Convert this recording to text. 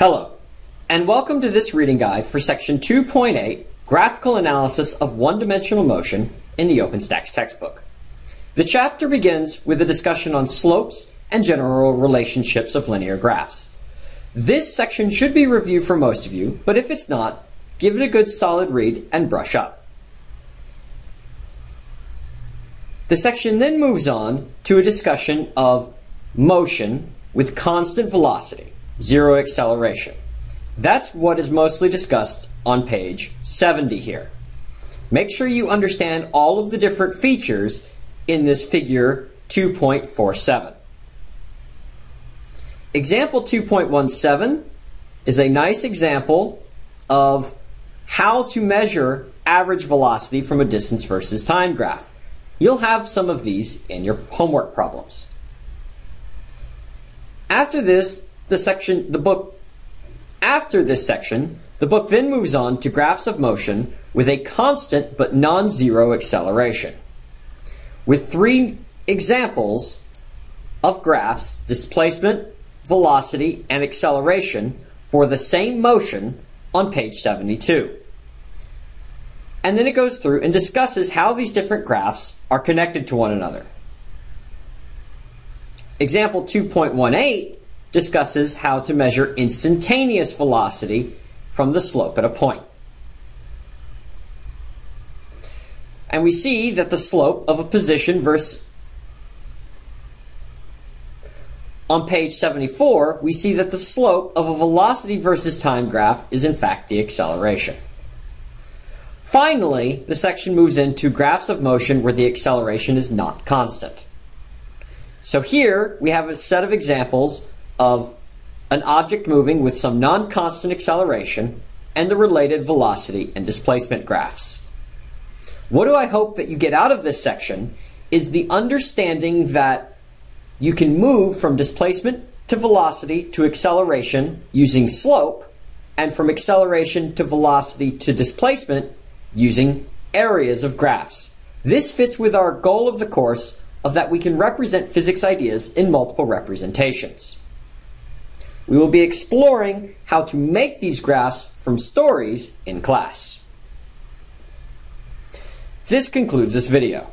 Hello, and welcome to this reading guide for Section 2.8, Graphical Analysis of One-Dimensional Motion in the OpenStax textbook. The chapter begins with a discussion on slopes and general relationships of linear graphs. This section should be reviewed for most of you, but if it's not, give it a good solid read and brush up. The section then moves on to a discussion of motion with constant velocity, zero acceleration. That's what is mostly discussed on page 70 here. Make sure you understand all of the different features in this figure 2.47. Example 2.17 is a nice example of how to measure average velocity from a distance versus time graph. You'll have some of these in your homework problems. After this, the section, the book, after this section, the book then moves on to graphs of motion with a constant but non-zero acceleration. With three examples of graphs, displacement, velocity, and acceleration for the same motion on page 72. And then it goes through and discusses how these different graphs are connected to one another. Example 2.18 discusses how to measure instantaneous velocity from the slope at a point. And we see that the slope of a position versus on page 74, we see that the slope of a velocity versus time graph is in fact the acceleration. Finally, the section moves into graphs of motion where the acceleration is not constant. So here we have a set of examples of an object moving with some non-constant acceleration and the related velocity and displacement graphs. What do I hope that you get out of this section is the understanding that you can move from displacement to velocity to acceleration using slope and from acceleration to velocity to displacement using areas of graphs. This fits with our goal of the course of that we can represent physics ideas in multiple representations. We will be exploring how to make these graphs from stories in class. This concludes this video.